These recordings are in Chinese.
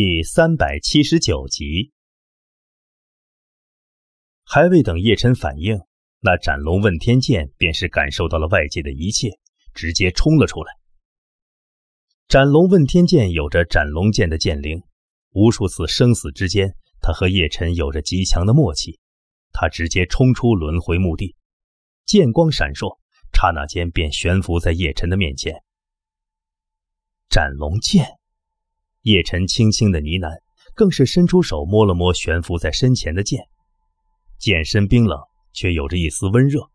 第三百七十九集，还未等叶辰反应，那斩龙问天剑便是感受到了外界的一切，直接冲了出来。斩龙问天剑有着斩龙剑的剑灵，无数次生死之间，他和叶辰有着极强的默契。他直接冲出轮回墓地，剑光闪烁，刹那间便悬浮在叶辰的面前。斩龙剑。叶晨轻轻的呢喃，更是伸出手摸了摸悬浮在身前的剑，剑身冰冷，却有着一丝温热。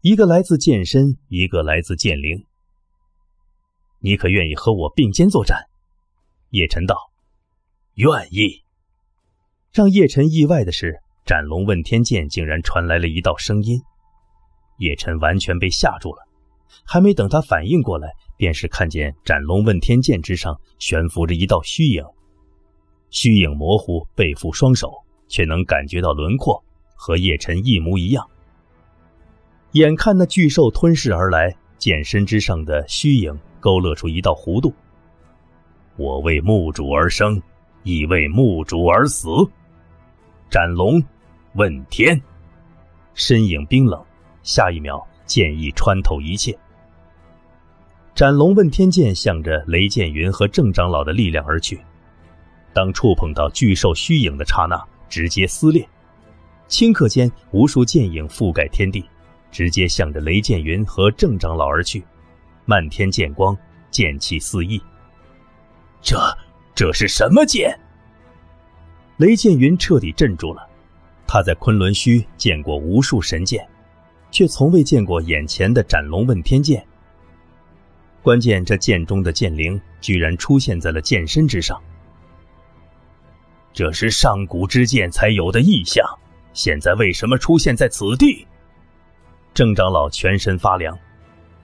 一个来自剑身，一个来自剑灵。你可愿意和我并肩作战？叶晨道：“愿意。”让叶晨意外的是，斩龙问天剑竟然传来了一道声音。叶晨完全被吓住了，还没等他反应过来。便是看见斩龙问天剑之上悬浮着一道虚影，虚影模糊，背负双手，却能感觉到轮廓，和叶晨一模一样。眼看那巨兽吞噬而来，剑身之上的虚影勾勒出一道弧度。我为墓主而生，亦为墓主而死。斩龙问天，身影冰冷，下一秒剑意穿透一切。斩龙问天剑向着雷剑云和郑长老的力量而去，当触碰到巨兽虚影的刹那，直接撕裂。顷刻间，无数剑影覆盖天地，直接向着雷剑云和郑长老而去。漫天剑光，剑气四溢。这这是什么剑？雷剑云彻底镇住了。他在昆仑虚见过无数神剑，却从未见过眼前的斩龙问天剑。关键，这剑中的剑灵居然出现在了剑身之上。这是上古之剑才有的异象，现在为什么出现在此地？郑长老全身发凉，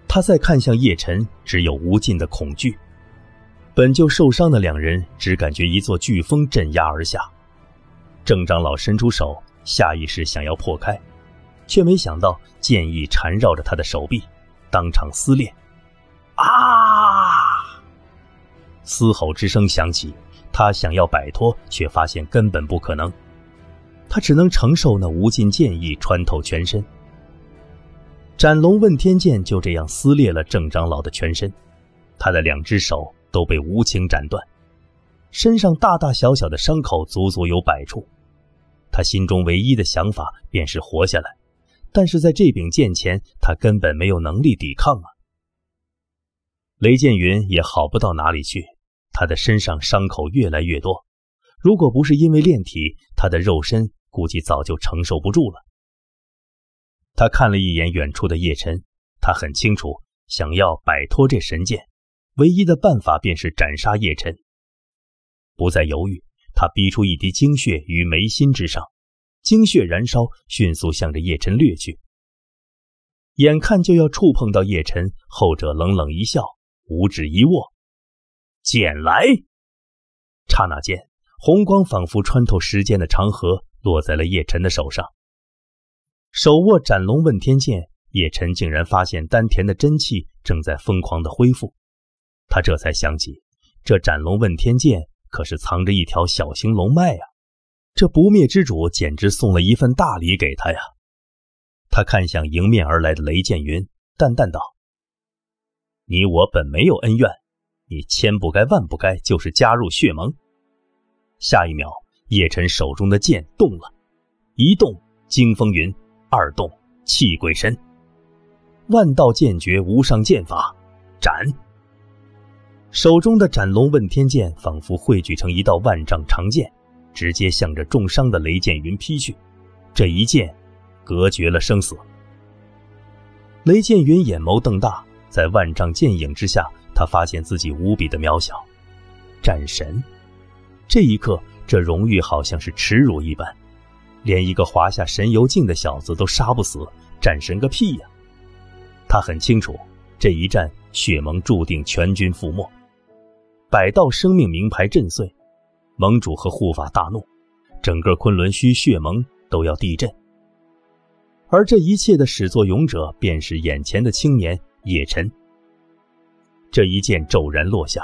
他再看向叶晨，只有无尽的恐惧。本就受伤的两人，只感觉一座飓风镇压而下。郑长老伸出手，下意识想要破开，却没想到剑意缠绕着他的手臂，当场撕裂。啊！嘶吼之声响起，他想要摆脱，却发现根本不可能。他只能承受那无尽剑意穿透全身。斩龙问天剑就这样撕裂了郑长老的全身，他的两只手都被无情斩断，身上大大小小的伤口足足有百处。他心中唯一的想法便是活下来，但是在这柄剑前，他根本没有能力抵抗啊！雷剑云也好不到哪里去，他的身上伤口越来越多。如果不是因为炼体，他的肉身估计早就承受不住了。他看了一眼远处的叶晨，他很清楚，想要摆脱这神剑，唯一的办法便是斩杀叶晨。不再犹豫，他逼出一滴精血于眉心之上，精血燃烧，迅速向着叶晨掠去。眼看就要触碰到叶晨，后者冷冷一笑。五指一握，剑来！刹那间，红光仿佛穿透时间的长河，落在了叶晨的手上。手握斩龙问天剑，叶晨竟然发现丹田的真气正在疯狂的恢复。他这才想起，这斩龙问天剑可是藏着一条小型龙脉啊！这不灭之主简直送了一份大礼给他呀！他看向迎面而来的雷剑云，淡淡道。你我本没有恩怨，你千不该万不该就是加入血盟。下一秒，叶晨手中的剑动了，一动惊风云，二动气鬼神，万道剑诀，无上剑法，斩！手中的斩龙问天剑仿佛汇聚成一道万丈长剑，直接向着重伤的雷剑云劈去。这一剑，隔绝了生死。雷剑云眼眸瞪大。在万丈剑影之下，他发现自己无比的渺小。战神，这一刻，这荣誉好像是耻辱一般，连一个华夏神游境的小子都杀不死，战神个屁呀！他很清楚，这一战血盟注定全军覆没，百道生命名牌震碎，盟主和护法大怒，整个昆仑虚血盟都要地震。而这一切的始作俑者，便是眼前的青年。叶辰，这一剑骤然落下，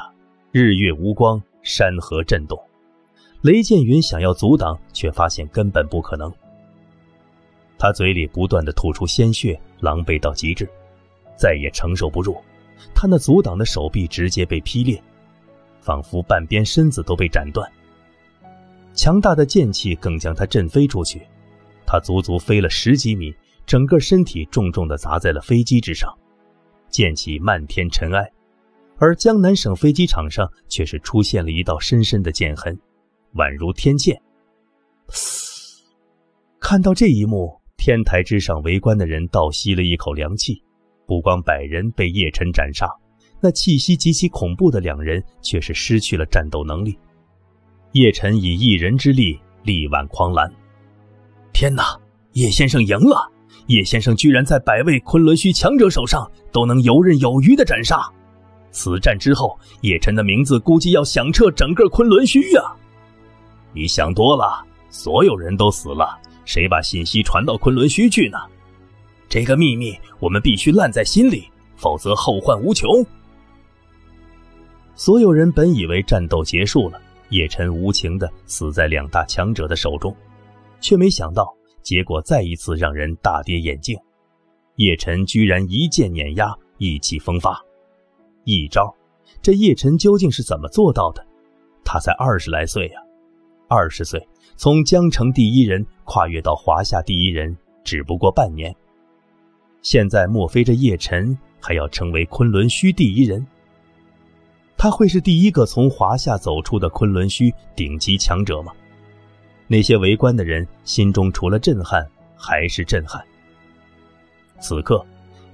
日月无光，山河震动。雷剑云想要阻挡，却发现根本不可能。他嘴里不断的吐出鲜血，狼狈到极致，再也承受不住。他那阻挡的手臂直接被劈裂，仿佛半边身子都被斩断。强大的剑气更将他震飞出去，他足足飞了十几米，整个身体重重的砸在了飞机之上，溅起漫天尘埃。而江南省飞机场上却是出现了一道深深的剑痕，宛如天剑。看到这一幕，天台之上围观的人倒吸了一口凉气。不光百人被叶辰斩杀，那气息极其恐怖的两人却是失去了战斗能力。叶辰以一人之力力挽狂澜。天哪！叶先生赢了！叶先生居然在百位昆仑虚强者手上都能游刃有余的斩杀。此战之后，叶辰的名字估计要响彻整个昆仑虚呀！你想多了，所有人都死了，谁把信息传到昆仑虚去呢？这个秘密我们必须烂在心里，否则后患无穷。所有人本以为战斗结束了，叶辰无情的死在两大强者的手中，却没想到结果再一次让人大跌眼镜。叶辰居然一剑碾压，意气风发。一招，这叶辰究竟是怎么做到的？他才二十来岁呀，二十岁从江城第一人跨越到华夏第一人，只不过半年。现在莫非这叶辰还要成为昆仑虚第一人？他会是第一个从华夏走出的昆仑虚顶级强者吗？那些围观的人心中除了震撼还是震撼。此刻。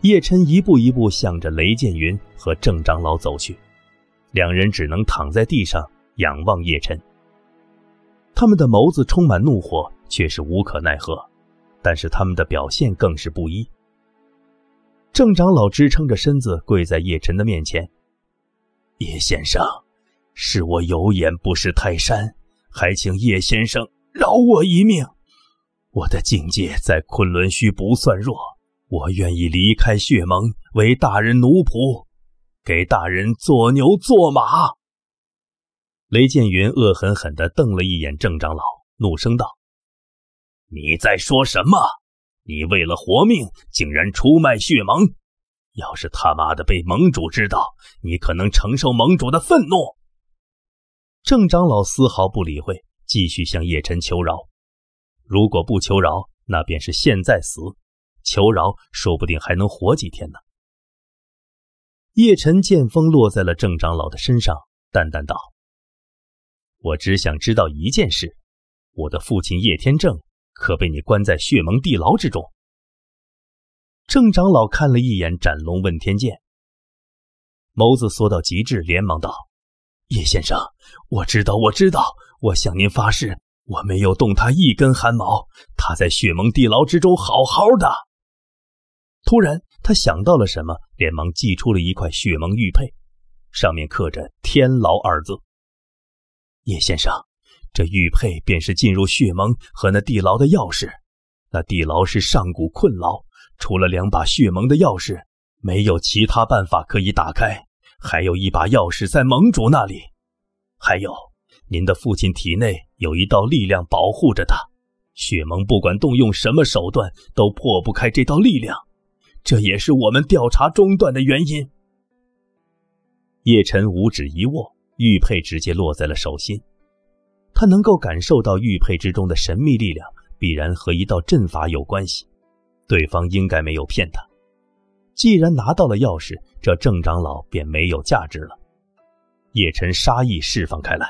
叶琛一步一步向着雷剑云和郑长老走去，两人只能躺在地上仰望叶琛。他们的眸子充满怒火，却是无可奈何，但是他们的表现更是不一。郑长老支撑着身子跪在叶辰的面前：“叶先生，是我有眼不识泰山，还请叶先生饶我一命。我的境界在昆仑虚不算弱。”我愿意离开血盟，为大人奴仆，给大人做牛做马。雷剑云恶狠狠地瞪了一眼郑长老，怒声道：“你在说什么？你为了活命，竟然出卖血盟！要是他妈的被盟主知道，你可能承受盟主的愤怒。”郑长老丝毫不理会，继续向叶辰求饶：“如果不求饶，那便是现在死。”求饶，说不定还能活几天呢。叶辰剑锋落在了郑长老的身上，淡淡道：“我只想知道一件事，我的父亲叶天正可被你关在血盟地牢之中？”郑长老看了一眼斩龙问天剑，眸子缩到极致，连忙道：“叶先生，我知道，我知道，我向您发誓，我没有动他一根汗毛，他在血盟地牢之中好好的。”突然，他想到了什么，连忙寄出了一块血盟玉佩，上面刻着“天牢”二字。叶先生，这玉佩便是进入血盟和那地牢的钥匙。那地牢是上古困牢，除了两把血盟的钥匙，没有其他办法可以打开。还有一把钥匙在盟主那里，还有您的父亲体内有一道力量保护着他，雪盟不管动用什么手段都破不开这道力量。这也是我们调查中断的原因。叶辰五指一握，玉佩直接落在了手心。他能够感受到玉佩之中的神秘力量，必然和一道阵法有关系。对方应该没有骗他。既然拿到了钥匙，这郑长老便没有价值了。叶辰杀意释放开来：“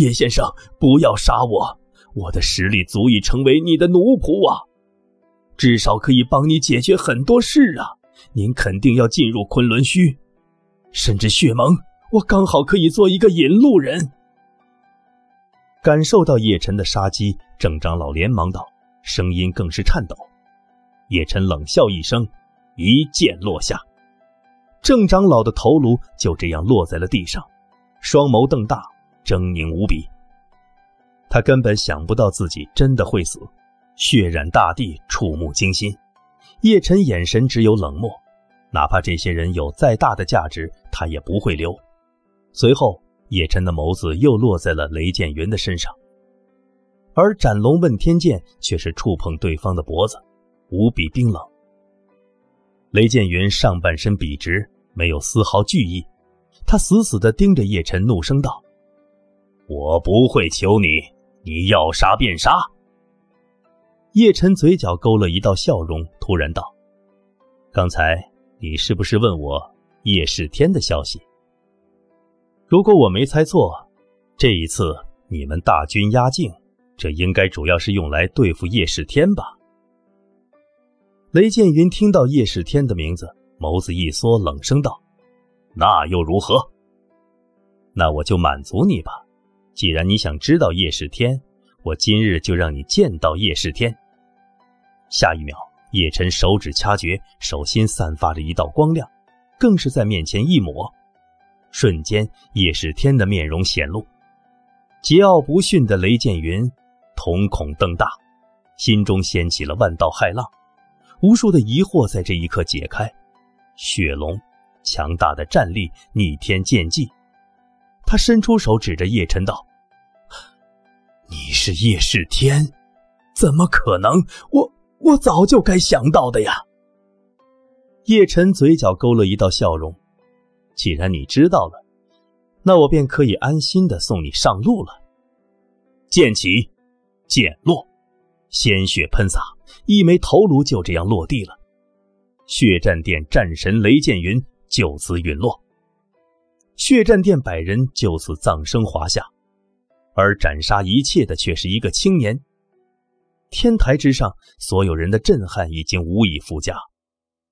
叶先生，不要杀我！我的实力足以成为你的奴仆啊！”至少可以帮你解决很多事啊！您肯定要进入昆仑虚，甚至血盟，我刚好可以做一个引路人。感受到叶辰的杀机，郑长老连忙道，声音更是颤抖。叶辰冷笑一声，一剑落下，郑长老的头颅就这样落在了地上，双眸瞪大，狰狞无比。他根本想不到自己真的会死。血染大地，触目惊心。叶辰眼神只有冷漠，哪怕这些人有再大的价值，他也不会留。随后，叶晨的眸子又落在了雷剑云的身上，而斩龙问天剑却是触碰对方的脖子，无比冰冷。雷剑云上半身笔直，没有丝毫惧意，他死死地盯着叶晨，怒声道：“我不会求你，你要杀便杀。”叶晨嘴角勾了一道笑容，突然道：“刚才你是不是问我叶世天的消息？如果我没猜错，这一次你们大军压境，这应该主要是用来对付叶世天吧？”雷剑云听到叶世天的名字，眸子一缩，冷声道：“那又如何？那我就满足你吧。既然你想知道叶世天，我今日就让你见到叶世天。”下一秒，叶晨手指掐诀，手心散发着一道光亮，更是在面前一抹，瞬间叶世天的面容显露。桀骜不驯的雷剑云瞳孔瞪大，心中掀起了万道骇浪，无数的疑惑在这一刻解开。血龙，强大的战力，逆天剑技。他伸出手指着叶晨道：“你是叶世天？怎么可能？我……”我早就该想到的呀。叶晨嘴角勾了一道笑容，既然你知道了，那我便可以安心的送你上路了。剑起，剑落，鲜血喷洒，一枚头颅就这样落地了。血战殿战神雷剑云就此陨落，血战殿百人就此葬身华夏，而斩杀一切的却是一个青年。天台之上，所有人的震撼已经无以复加。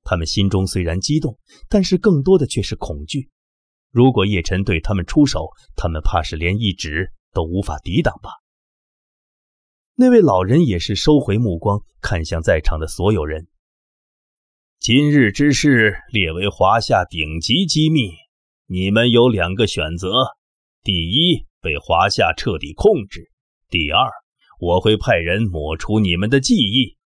他们心中虽然激动，但是更多的却是恐惧。如果叶晨对他们出手，他们怕是连一指都无法抵挡吧。那位老人也是收回目光，看向在场的所有人。今日之事列为华夏顶级机密，你们有两个选择：第一，被华夏彻底控制；第二。我会派人抹除你们的记忆。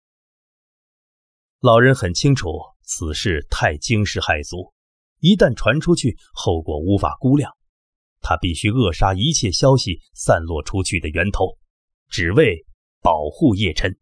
老人很清楚，此事太惊世骇俗，一旦传出去，后果无法估量。他必须扼杀一切消息散落出去的源头，只为保护叶辰。